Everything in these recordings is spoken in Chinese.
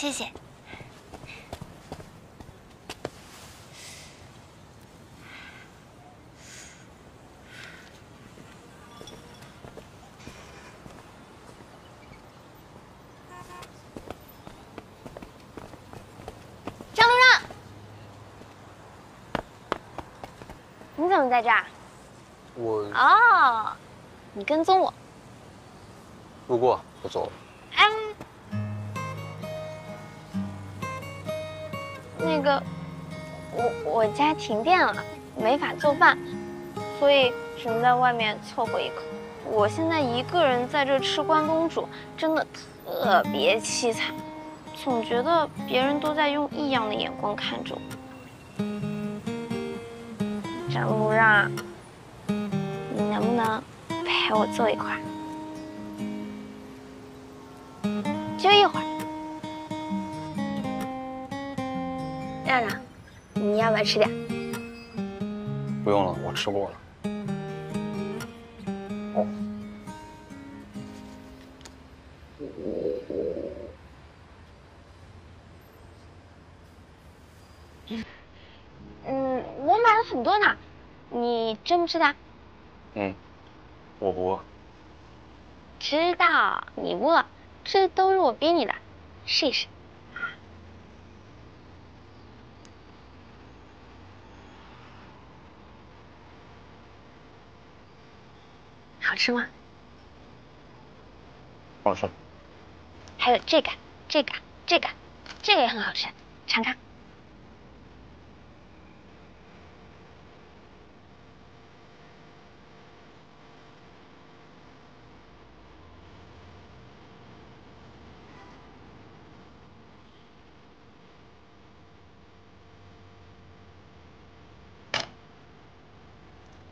谢谢。张路让，你怎么在这儿？我哦，你跟踪我。路过，我走了。那个，我我家停电了，没法做饭，所以只能在外面凑合一口。我现在一个人在这吃关东煮，真的特别凄惨，总觉得别人都在用异样的眼光看着我。张路让，你能不能陪我坐一会儿？就一会儿。让让，你要不要吃点？不用了，我吃过了。哦，嗯，我买了很多呢，你真不吃的？嗯，我不饿。知道你不饿，这都是我逼你的，试一试。吃吗？好吃。还有这个，这个，这个，这个也很好吃，尝尝。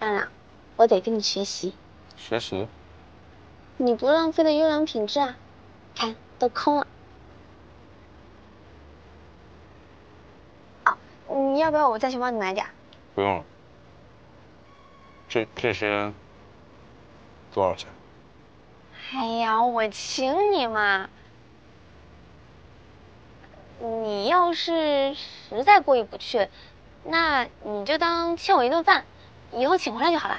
亮亮，我得跟你学习，学习？你不浪费的优良品质啊！看，都空了。哦，你要不要我再去帮你买点？不用了。这这些多少钱？哎呀，我请你嘛。你要是实在过意不去，那你就当欠我一顿饭，以后请回来就好了。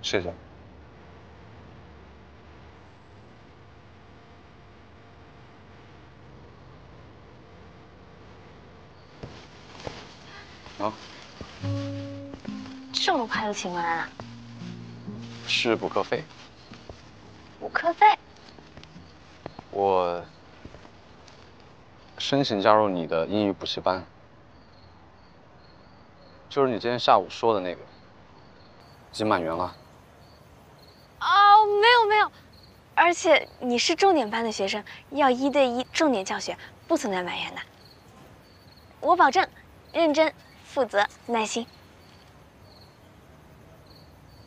谢谢。啊，这么快就请过来了？是补课费。补课费？我申请加入你的英语补习班，就是你今天下午说的那个，已经满员了。哦，没有没有，而且你是重点班的学生，要一对一重点教学，不存在埋怨的。我保证，认真、负责、耐心。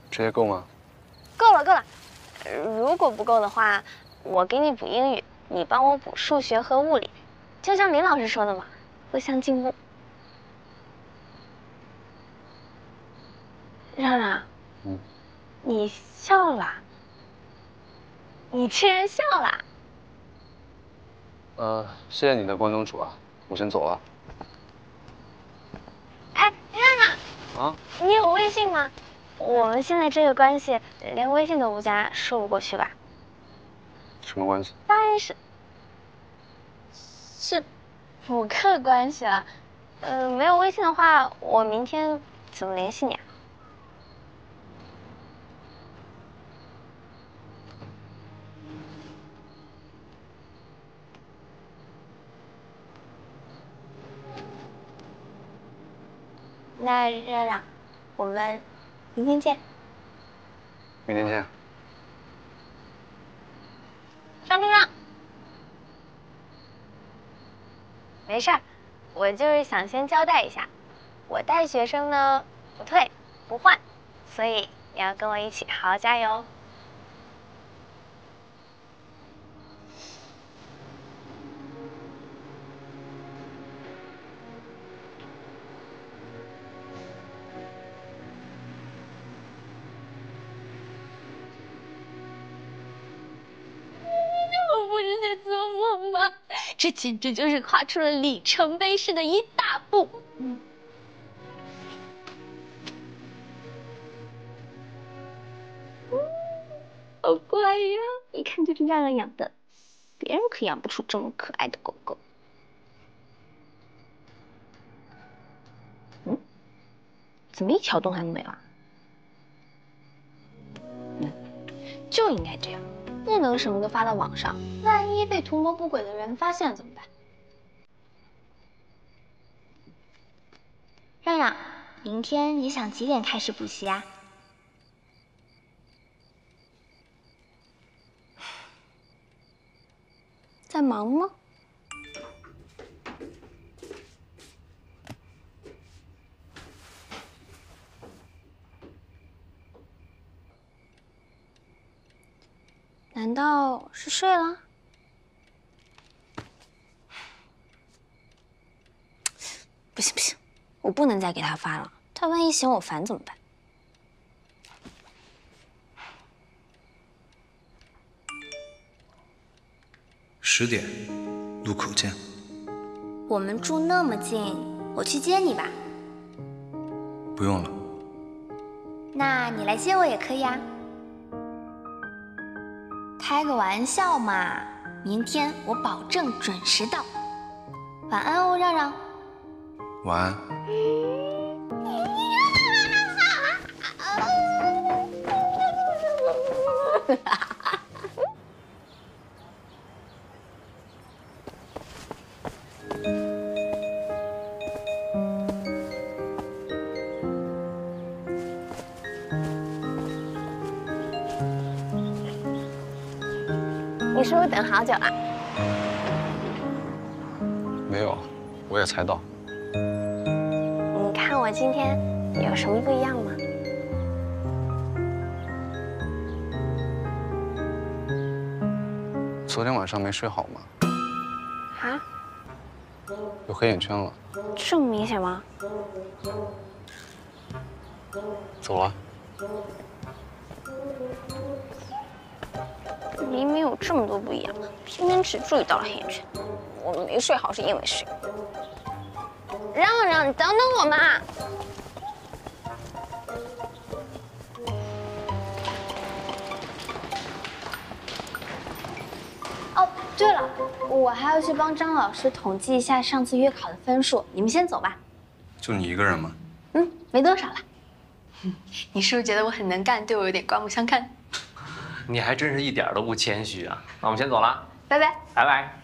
这些够吗？够了够了，如果不够的话，我给你补英语，你帮我补数学和物理，就像林老师说的嘛，互相进步。让让，嗯，你笑了，你竟然笑了。呃，谢谢你的关东煮啊，我先走了。哎，娜娜，啊？你有微信吗？我们现在这个关系，连微信都不加，说不过去吧？什么关系？当然是，是补课关系了。呃，没有微信的话，我明天怎么联系你啊？那热热，我们明天见。明天见。张路让，没事儿，我就是想先交代一下，我带学生呢不退不换，所以你要跟我一起好好加油。这简直就是跨出了里程碑式的一大步。嗯，好乖呀，一看就是让人养的，别人可养不出这么可爱的狗狗。嗯，怎么一条动弹都没有啊？嗯，就应该这样。不能什么都发到网上，万一被图谋不轨的人发现怎么办？让让，明天你想几点开始补习啊？在忙吗？难道是睡了？不行不行，我不能再给他发了，他万一嫌我烦怎么办？十点，路口见。我们住那么近，我去接你吧。不用了。那你来接我也可以啊。开个玩笑嘛，明天我保证准时到。晚安哦，让让。晚安。你 好久了？没有，我也才到。你看我今天有什么不一样吗？昨天晚上没睡好吗？啊？有黑眼圈了。这么明显吗？走了。明明有这么多不一样，偏偏只注意到了黑眼圈。我没睡好是因为谁？让让，你等等我嘛！哦，对了，我还要去帮张老师统计一下上次月考的分数。你们先走吧。就你一个人吗？嗯，没多少了。你是不是觉得我很能干，对我有点刮目相看？你还真是一点都不谦虚啊！那我们先走了，拜拜，拜拜。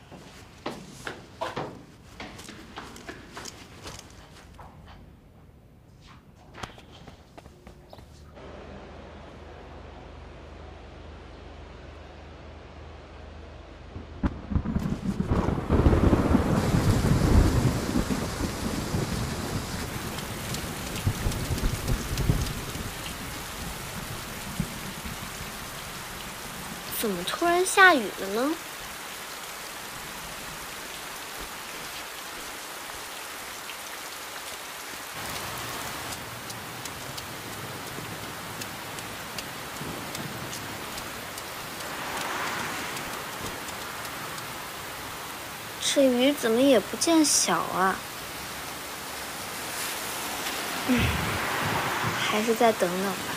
怎么突然下雨了呢？这雨怎么也不见小啊？嗯，还是再等等吧。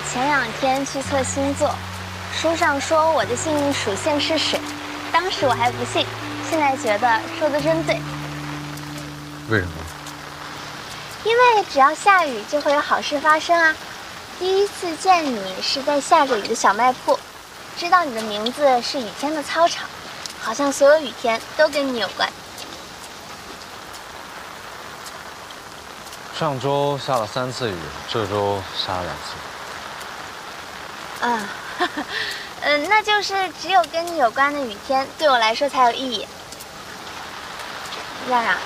我前两天去测星座，书上说我的幸运属性是水，当时我还不信，现在觉得说的真对。为什么？因为只要下雨就会有好事发生啊！第一次见你是在下着雨的小卖铺，知道你的名字是雨天的操场，好像所有雨天都跟你有关。上周下了三次雨，这周下了两次。啊，嗯，那就是只有跟你有关的雨天，对我来说才有意义。让让，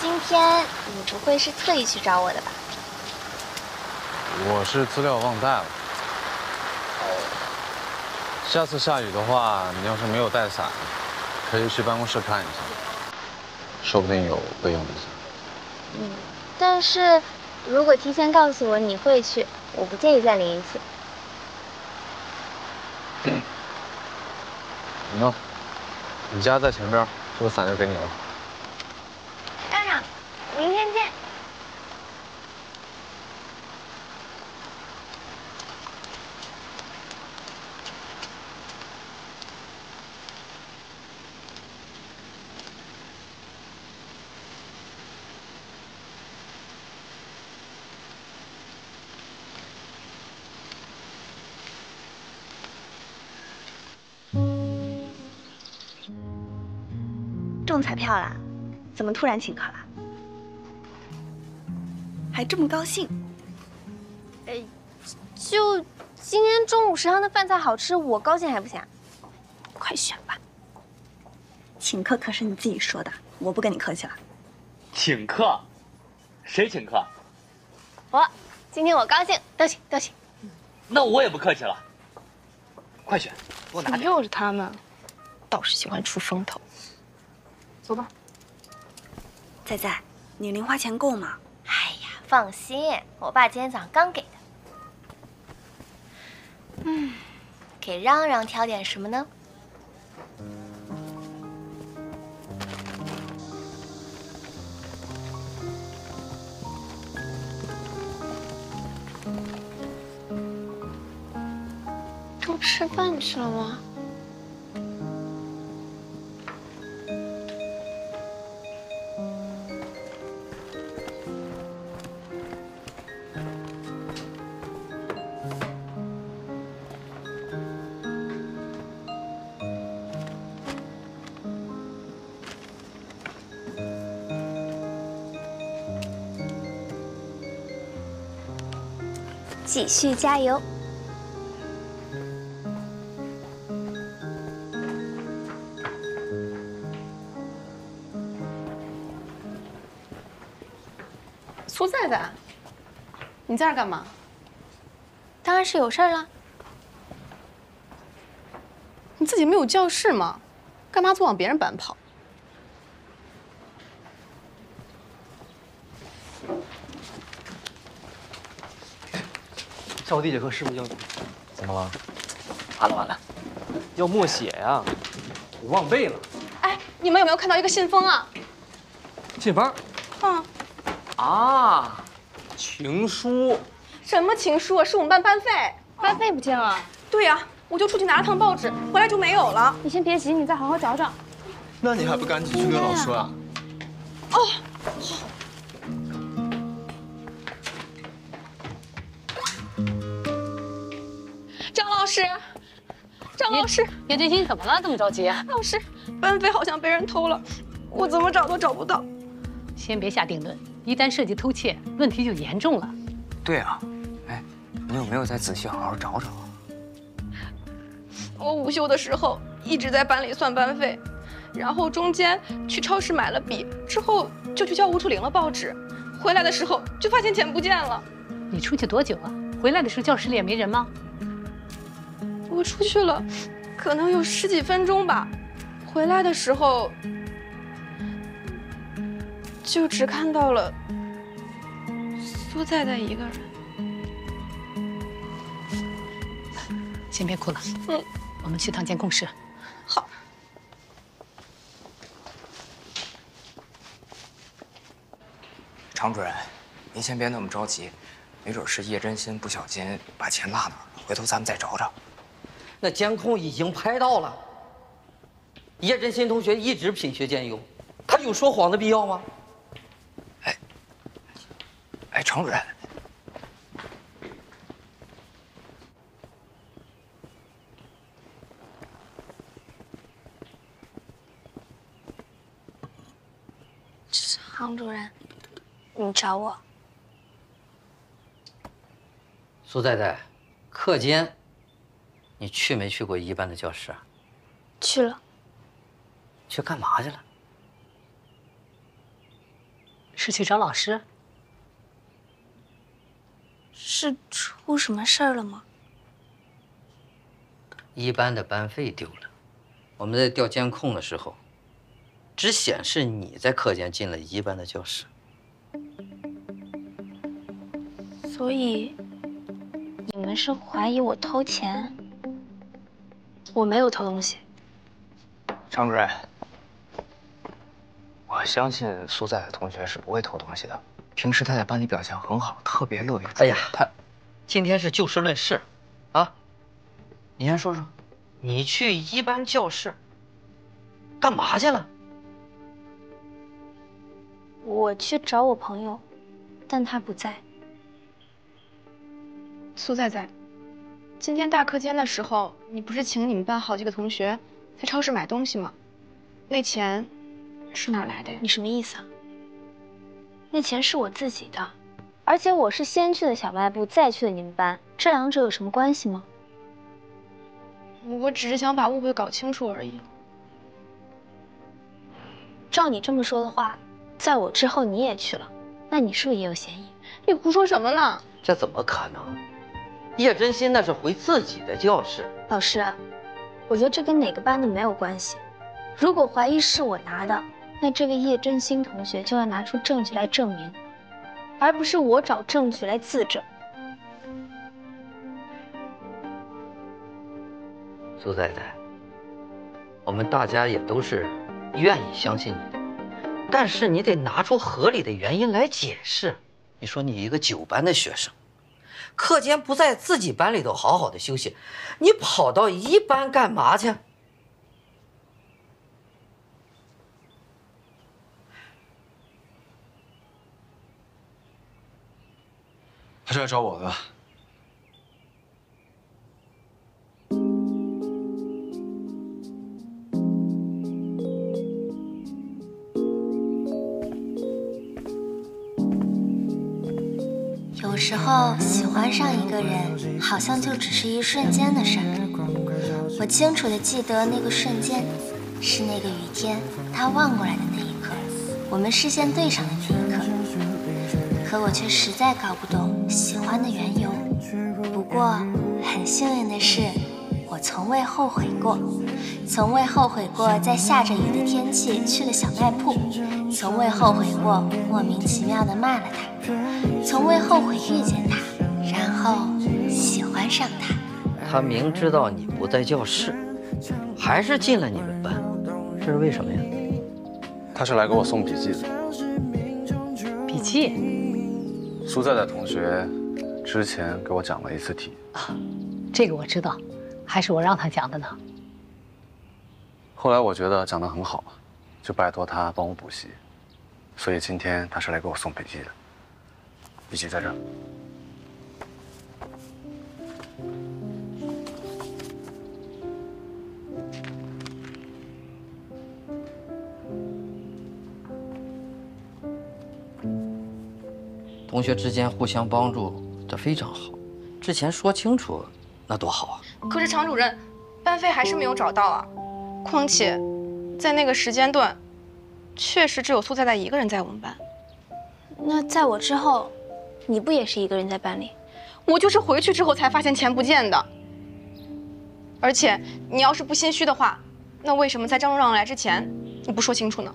今天你不会是特意去找我的吧？我是资料忘带了。下次下雨的话，你要是没有带伞，可以去办公室看一下，说不定有备用的伞。嗯，但是如果提前告诉我你会去，我不介意再淋一次。你呢？你家在前边，这个伞就给你了。票啦？怎么突然请客啦？还这么高兴？哎就今天中午食堂的饭菜好吃，我高兴还不行？快选吧！请客可是你自己说的，我不跟你客气了。请客？谁请客？我今天我高兴，都请都请。那我也不客气了。快选，给我拿点。又是他们，倒是喜欢出风头。走吧。仔仔，你零花钱够吗？哎呀，放心，我爸今天早上刚给的。嗯，给嚷嚷挑点什么呢？都吃饭去了吗？继续加油！苏在在，你在这干嘛？当然是有事儿了。你自己没有教室吗？干嘛总往别人班跑？下午地铁课师傅叫你，怎么了？完了完了，要默写呀，我忘背了。哎，你们有没有看到一个信封啊？信封？嗯，啊，情书。什么情书啊？是我们班班费。班费不见了。对呀、我就出去拿了趟报纸，回来就没有了。你先别急，你再好好找找。那你还不赶紧去跟老师说啊？张老师，张老师，叶真心怎么了？这么着急啊？老师，班费好像被人偷了，我怎么找都找不到。先别下定论，一旦涉及偷窃，问题就严重了。对啊，哎，你有没有再仔细好好找找啊？我午休的时候一直在班里算班费，然后中间去超市买了笔，之后就去教务处领了报纸，回来的时候就发现钱不见了。你出去多久了？回来的时候教室里也没人吗？我出去了，可能有十几分钟吧，回来的时候就只看到了苏在在一个人。先别哭了，嗯，我们去趟监控室。好。常主任，您先别那么着急，没准是叶真心不小心把钱落哪儿了，回头咱们再找找。那监控已经拍到了。叶振新同学一直品学兼优他有说谎的必要吗？哎哎常主任常主任你找我。苏太太课间你去没去过一班的教室啊？去了。去干嘛去了？是去找老师？是出什么事儿了吗？一班的班费丢了，我们在调监控的时候，只显示你在课间进了一班的教室。所以，你们是怀疑我偷钱？我没有偷东西。常主任，我相信苏在的同学是不会偷东西的。平时他在班里表现很好，特别乐于。哎呀，他今天是就事论事，啊，你先说说，你去一班教室干嘛去了？我去找我朋友，但他不在。苏在在，今天大课间的时候，你不是请你们班好几个同学在超市买东西吗？那钱是哪来的呀？你什么意思啊？那钱是我自己的，而且我是先去的小卖部，再去的你们班，这两者有什么关系吗？我只是想把误会搞清楚而已。照你这么说的话，在我之后你也去了，那你是不是也有嫌疑？你胡说什么呢？这怎么可能？叶真心那是回自己的教室。老师，我觉得这跟哪个班的没有关系。如果怀疑是我拿的，那这位叶真心同学就要拿出证据来证明，而不是我找证据来自证。苏太太，我们大家也都是愿意相信你的，但是你得拿出合理的原因来解释。你说你一个九班的学生，课间不在自己班里头好好的休息，你跑到一班干嘛去？他是来找我的。时候喜欢上一个人，好像就只是一瞬间的事儿。我清楚的记得那个瞬间，是那个雨天，他望过来的那一刻，我们视线对上的那一刻。可我却实在搞不懂喜欢的缘由。不过很幸运的是，我从未后悔过，从未后悔过在下着雨的天气去了小卖铺，从未后悔过莫名其妙的骂了他，从未后悔遇见他，然后喜欢上他。他明知道你不在教室，还是进了你们班，这是为什么呀？他是来给我送笔记的。笔记？苏在在同学之前给我讲了一次题啊，这个我知道，还是我让他讲的呢。后来我觉得讲的很好，就拜托他帮我补习，所以今天他是来给我送笔记的。笔记在这儿。同学之间互相帮助，这非常好。之前说清楚，那多好啊！可是常主任，班费还是没有找到啊。况且，在那个时间段，确实只有苏在在一个人在我们班。那在我之后，你不也是一个人在班里？我就是回去之后才发现钱不见的。而且，你要是不心虚的话，那为什么在张荣让来之前，你不说清楚呢？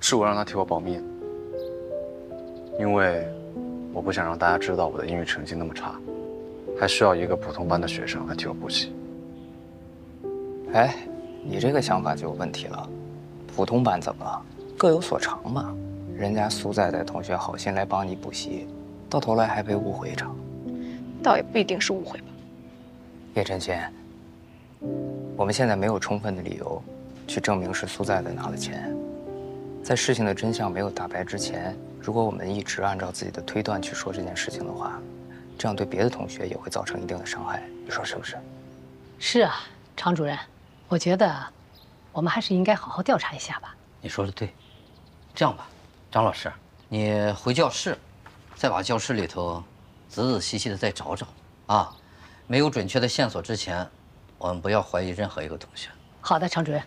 是我让他替我保密的，因为我不想让大家知道我的英语成绩那么差，还需要一个普通班的学生来替我补习。哎，你这个想法就有问题了。普通班怎么了？各有所长嘛。人家苏在在同学好心来帮你补习，到头来还被误会一场。倒也不一定是误会吧。叶真心，我们现在没有充分的理由去证明是苏在在拿了钱。在事情的真相没有大白之前，如果我们一直按照自己的推断去说这件事情的话，这样对别的同学也会造成一定的伤害。你说是不是？是啊，常主任，我觉得我们还是应该好好调查一下吧。你说的对，这样吧，张老师，你回教室，再把教室里头仔仔细细的再找找啊。没有准确的线索之前，我们不要怀疑任何一个同学。好的，常主任，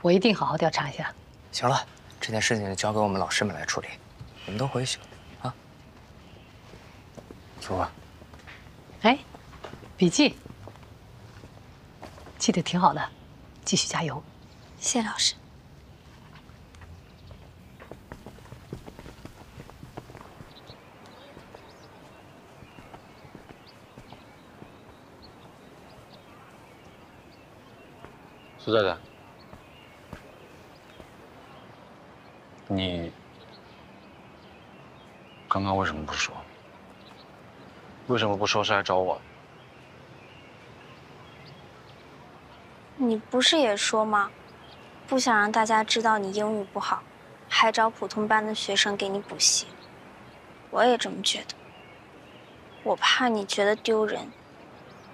我一定好好调查一下。行了，这件事情就交给我们老师们来处理，你们都回去啊。走吧。哎，笔记记得挺好的，继续加油。谢老师。苏太太，你刚刚为什么不说？为什么不说是来找我？你不是也说吗？不想让大家知道你英语不好，还找普通班的学生给你补习。我也这么觉得。我怕你觉得丢人。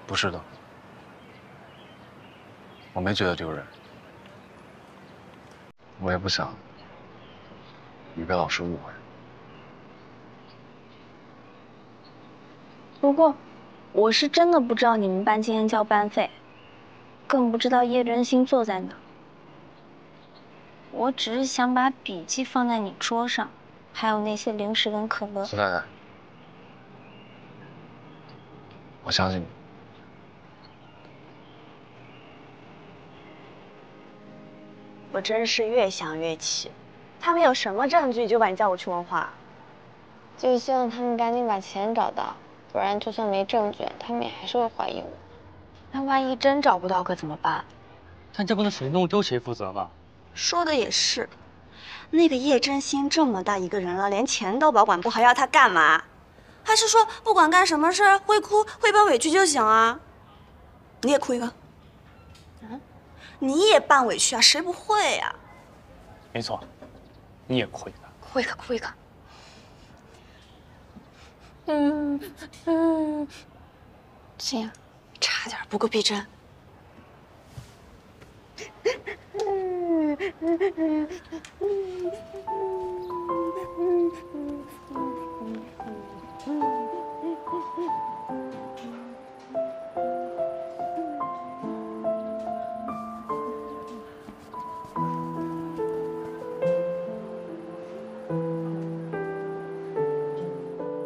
不是的，我没觉得丢人，我也不想你被老师误会。不过，我是真的不知道你们班今天交班费，更不知道叶真心坐在哪。我只是想把笔记放在你桌上，还有那些零食跟可乐。苏太太，我相信你。我真是越想越气，他们有什么证据就把你叫我去问话？就希望他们赶紧把钱找到，不然就算没证据，他们也还是会怀疑我。那万一真找不到可怎么办？但这不能谁弄丢谁负责吧？说的也是，那个叶真心这么大一个人了，连钱都保管不好，要他干嘛？还是说不管干什么事儿会哭会扮委屈就行啊？你也哭一个。嗯，你也扮委屈啊？谁不会呀？没错，你也哭一个。哭一个，哭一个。嗯嗯这样差点不够逼真。